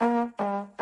uh